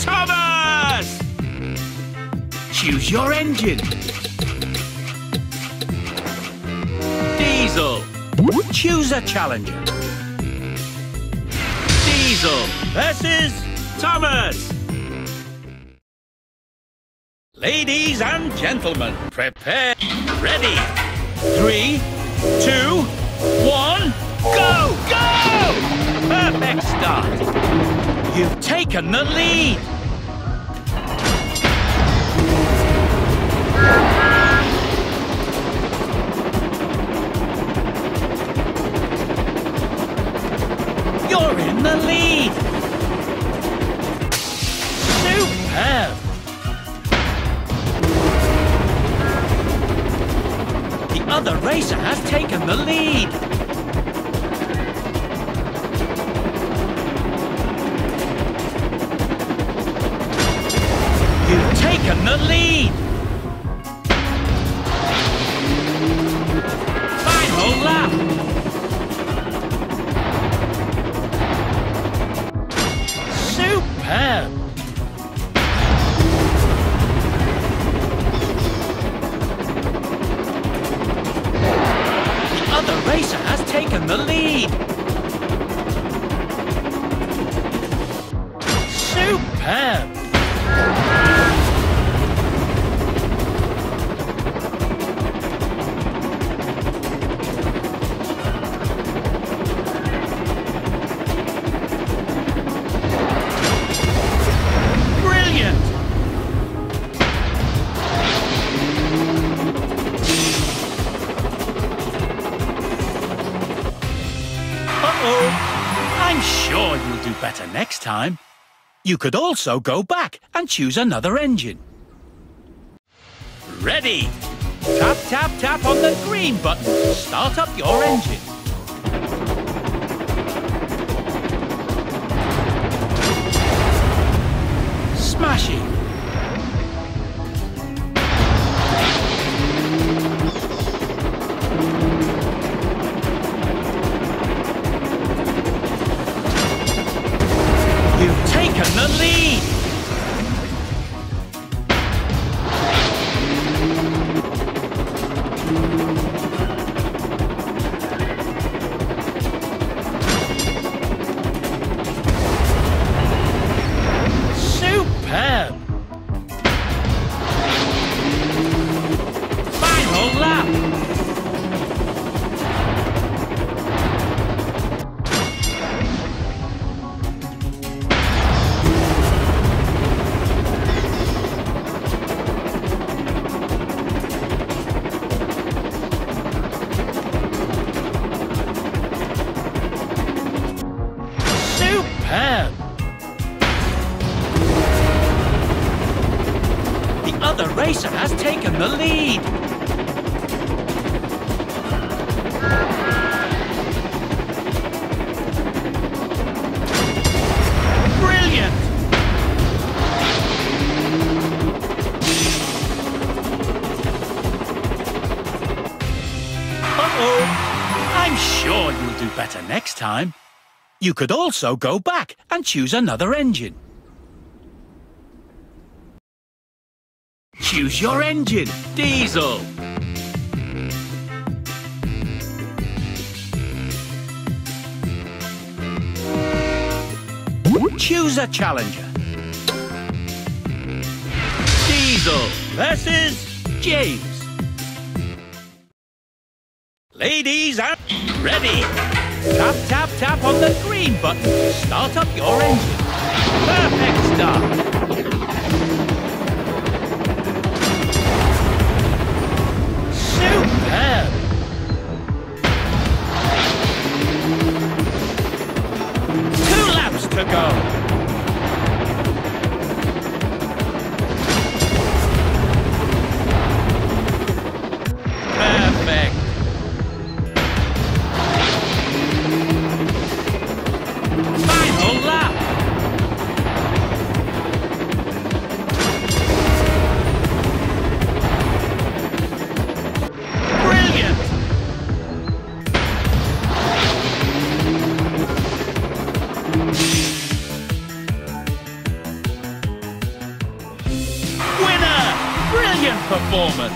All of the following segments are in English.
Thomas! Choose your engine. Diesel. Choose a challenger. Diesel versus Thomas. Ladies and gentlemen, prepare. Ready. Three, two, one, go! Go! Perfect start. You've taken the lead. The other racer has taken the lead. Superb. Uh-oh. I'm sure you'll do better next time. You could also go back and choose another engine. Ready. Tap, tap, tap on the green button to start up your engine. Superb. The other racer has taken the lead. Brilliant! Uh-oh. I'm sure you'll do better next time. You could also go back and choose another engine. Choose your engine. Diesel. Choose a challenger. Diesel versus James. Ladies and ready. Tap, tap, tap on the green button to start up your engine. Perfect start. Performance.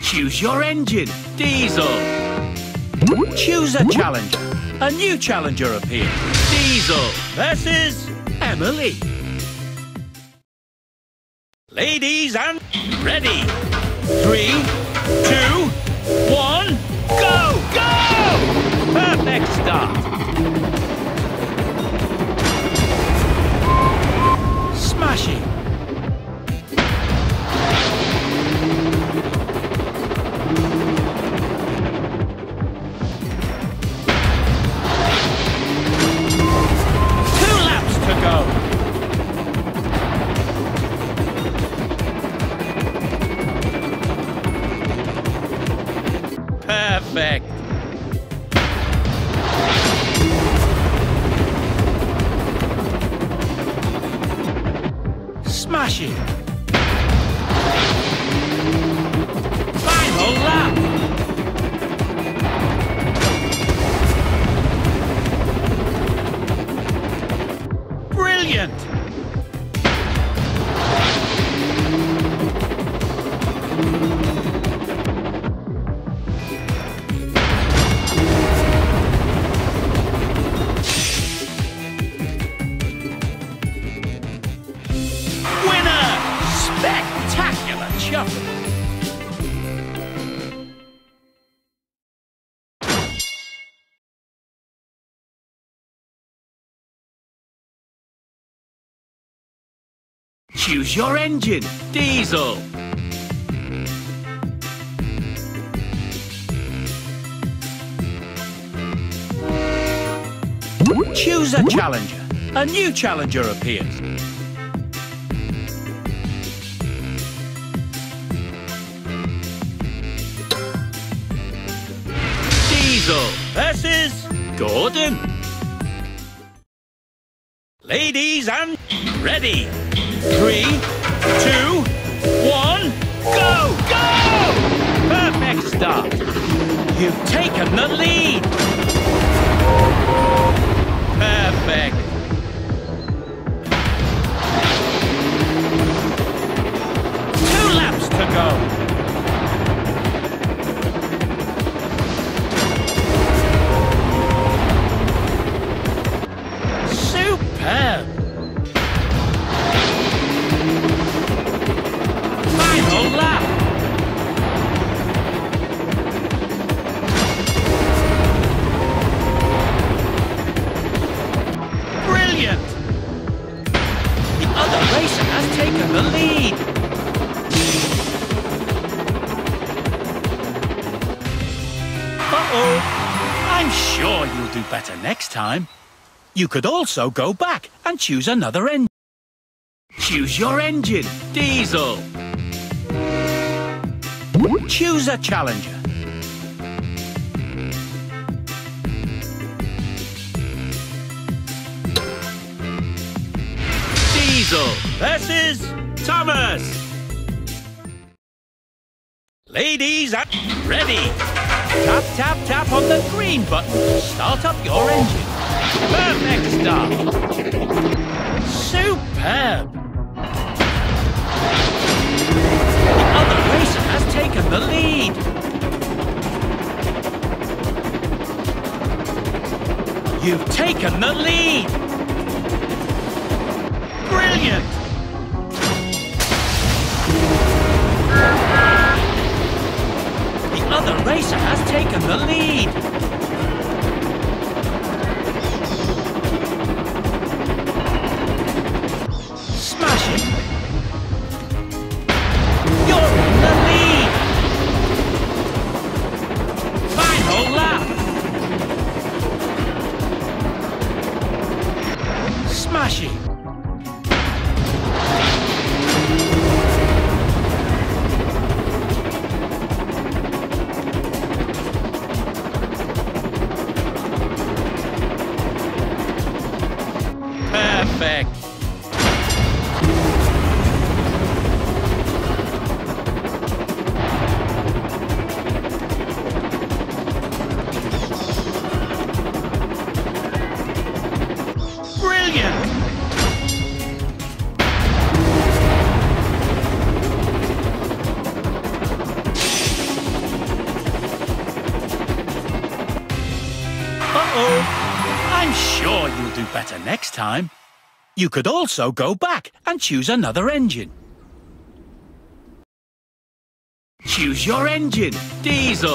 Choose your engine. Diesel. Choose a challenger. A new challenger appears. Diesel versus Emily. Ladies and ready. Three, two, one, go, go! Perfect start. Chuffing. Choose your engine. Diesel. Choose a challenger. A new challenger appears. Diesel versus Gordon. Ladies and ready. Three, two, one, go, go! Perfect start. You've taken the lead. Uh-oh! I'm sure you'll do better next time. You could also go back and choose another engine. Choose your engine. Diesel. Choose a challenger. Diesel versus Thomas. Ladies ready. Tap, tap, tap on the green button to start up your engine. Perfect start. Superb. The other racer has taken the lead. You've taken the lead. Taken the lead. Perfect. Uh-oh. I'm sure you'll do better next time. You could also go back and choose another engine. Choose your engine, diesel.